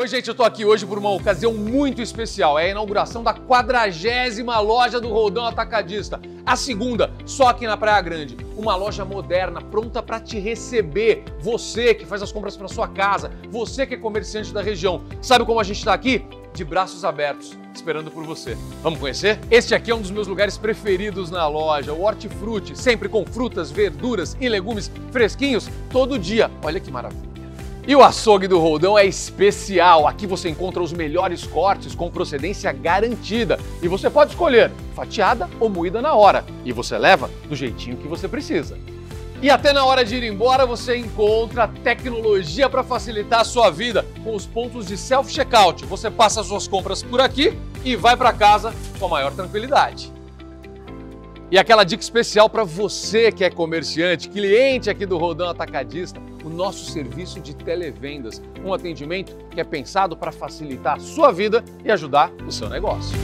Oi, gente, eu tô aqui hoje por uma ocasião muito especial. É a inauguração da quadragésima loja do Roldão Atacadista. A segunda, só aqui na Praia Grande. Uma loja moderna, pronta para te receber. Você que faz as compras para sua casa, você que é comerciante da região. Sabe como a gente tá aqui? De braços abertos, esperando por você. Vamos conhecer? Este aqui é um dos meus lugares preferidos na loja, o Hortifruti, sempre com frutas, verduras e legumes fresquinhos todo dia. Olha que maravilha. E o açougue do Roldão é especial. Aqui você encontra os melhores cortes com procedência garantida. E você pode escolher fatiada ou moída na hora. E você leva do jeitinho que você precisa. E até na hora de ir embora você encontra tecnologia para facilitar a sua vida com os pontos de self-checkout. Você passa as suas compras por aqui e vai para casa com a maior tranquilidade. E aquela dica especial para você que é comerciante, cliente aqui do Rodão Atacadista, o nosso serviço de televendas, um atendimento que é pensado para facilitar a sua vida e ajudar o seu negócio.